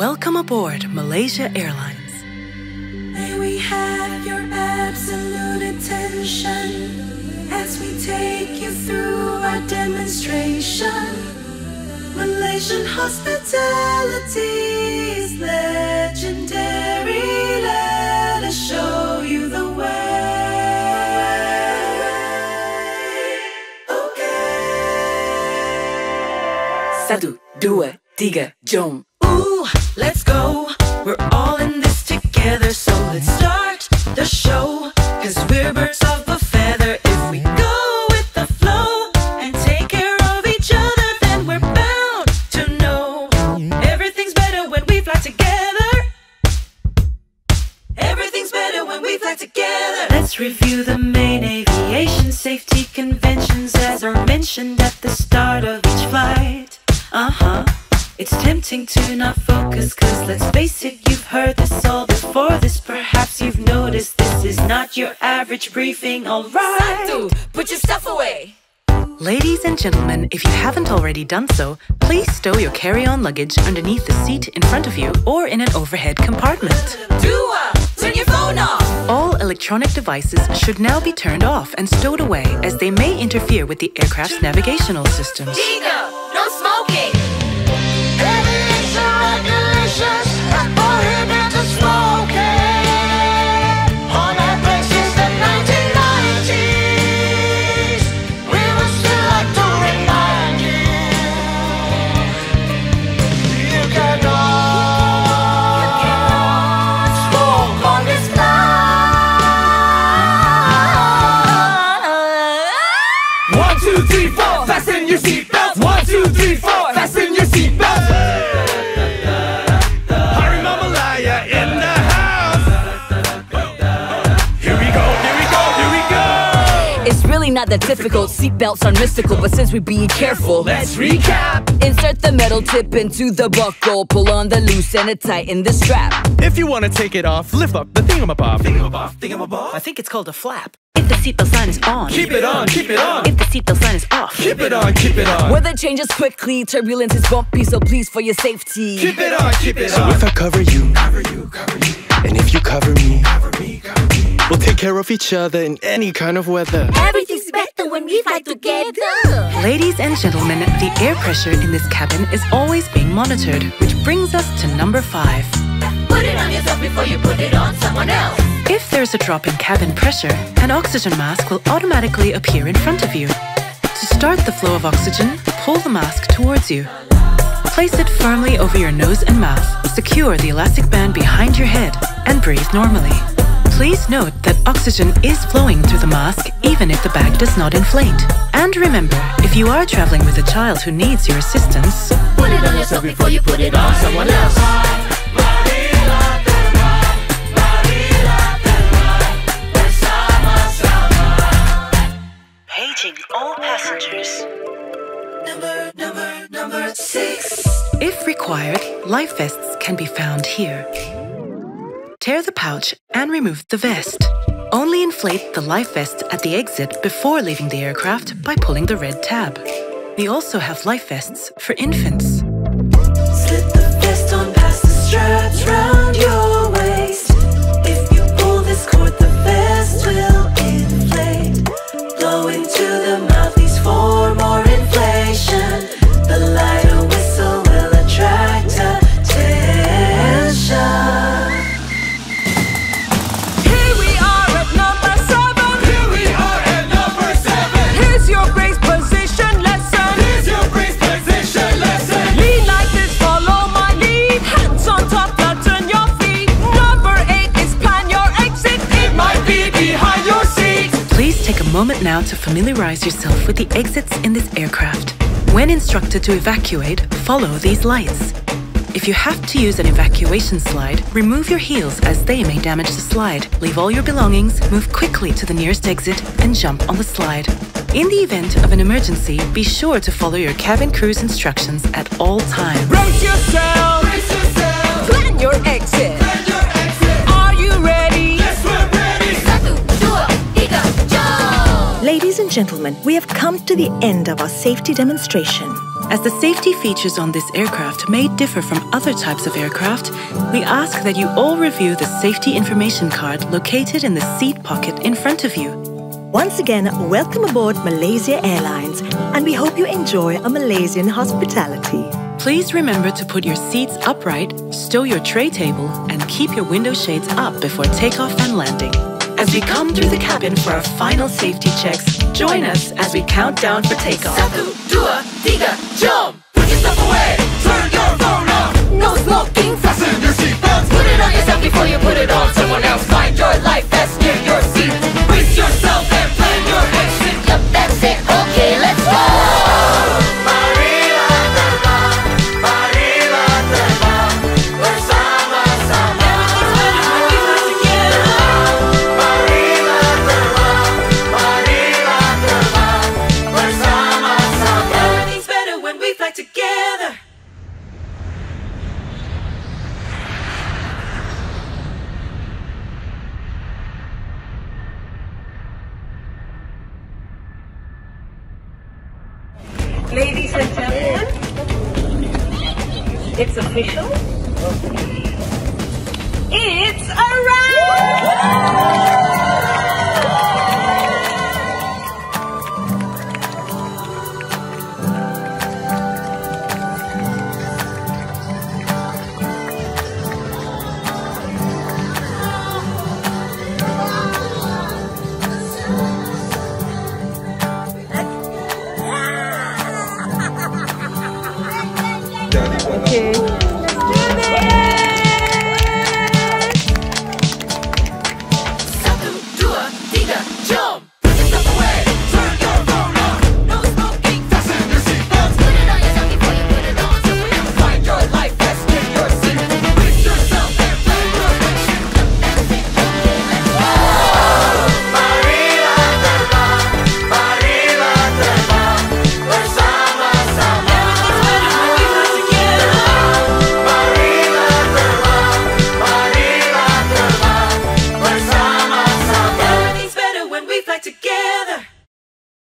Welcome aboard Malaysia Airlines. May we have your absolute attention as we take you through our demonstration. Malaysian hospitality is legendary. Let us show you the way. Okay. Satu, dua, tiga, jom. Let's go. We're all in this together, so let's start the show. Cause we're birds of a feather. If we go with the flow and take care of each other, then we're bound to know everything's better when we fly together. Everything's better when we fly together. Let's review the It's tempting to not focus, cause let's face it, you've heard this all before this. Perhaps you've noticed this is not your average briefing, alright? put your stuff away. Ladies and gentlemen, if you haven't already done so, please stow your carry-on luggage underneath the seat in front of you or in an overhead compartment. Dua, turn your phone off. All electronic devices should now be turned off and stowed away as they may interfere with the aircraft's navigational systems. Diga, that difficult. Seatbelts are mystical, but since we be careful, Let's recap. insert the metal tip into the buckle, pull on the loose and it tighten the strap. If you want to take it off, lift up the thingamabob. Thingamabob, thingamabob. I think it's called a flap. If the seatbelt sign is on. Keep it on, keep it on. If the seatbelt sign is off. Keep it on, keep it on. Weather changes quickly, turbulence is bumpy, so please for your safety. Keep it on, keep it So on. if I cover you, cover you, cover you, and if you cover me, cover me, cover me, we'll take care of each other in any kind of weather. Everything's better together. Ladies and gentlemen, the air pressure in this cabin is always being monitored, which brings us to number five. Put it on yourself before you put it on someone else. If there's a drop in cabin pressure, an oxygen mask will automatically appear in front of you. To start the flow of oxygen, pull the mask towards you. Place it firmly over your nose and mouth, secure the elastic band behind your head, and breathe normally. Please note that oxygen is flowing through the mask even if the bag does not inflate. And remember, if you are traveling with a child who needs your assistance, Put it on yourself before you put it on someone else. paging all passengers. Number, number, number six. If required, life vests can be found here. Tear the pouch and remove the vest. Only inflate the life vest at the exit before leaving the aircraft by pulling the red tab. We also have life vests for infants. Moment now to familiarize yourself with the exits in this aircraft. When instructed to evacuate, follow these lights. If you have to use an evacuation slide, remove your heels as they may damage the slide. Leave all your belongings, move quickly to the nearest exit, and jump on the slide. In the event of an emergency, be sure to follow your cabin crew's instructions at all times. Brace yourself. Brace yourself. Plan your exit. Gentlemen, we have come to the end of our safety demonstration. As the safety features on this aircraft may differ from other types of aircraft, we ask that you all review the safety information card located in the seat pocket in front of you. Once again, welcome aboard Malaysia Airlines, and we hope you enjoy a Malaysian hospitality. Please remember to put your seats upright, stow your tray table, and keep your window shades up before takeoff and landing. As we come through the cabin for our final safety checks, join us as we count down for takeoff. Satu, dua, tiga, jump! Put your stuff away, turn it's official. It's a